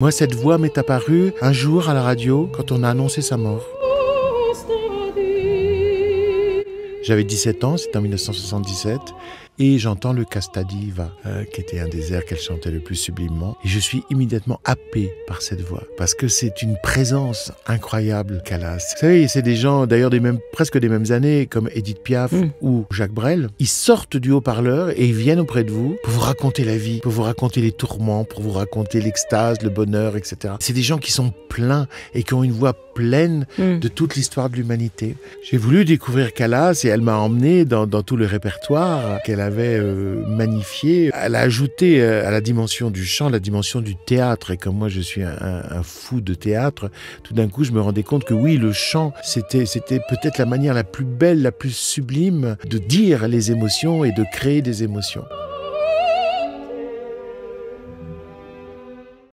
Moi, cette voix m'est apparue un jour à la radio quand on a annoncé sa mort. J'avais 17 ans, c'était en 1977, et j'entends le Castadiva, euh, qui était un des airs qu'elle chantait le plus sublimement, et je suis immédiatement happé par cette voix, parce que c'est une présence incroyable qu'elle a. Vous savez, c'est des gens, d'ailleurs, des mêmes, presque des mêmes années, comme Edith Piaf Mm. ou Jacques Brel, ils sortent du haut-parleur et ils viennent auprès de vous pour vous raconter la vie, pour vous raconter les tourments, pour vous raconter l'extase, le bonheur, etc. C'est des gens qui sont pleins et qui ont une voix pleine Mm. de toute l'histoire de l'humanité. J'ai voulu découvrir Calas et elle m'a emmené dans, tout le répertoire qu'elle avait euh, magnifié. Elle a ajouté euh, à la dimension du chant la dimension du théâtre. Et comme moi je suis un, un- un fou de théâtre, tout d'un coup je me rendais compte que oui, le chant, c'était, c'était peut-être la manière la plus belle, la plus sublime de dire les émotions et de créer des émotions.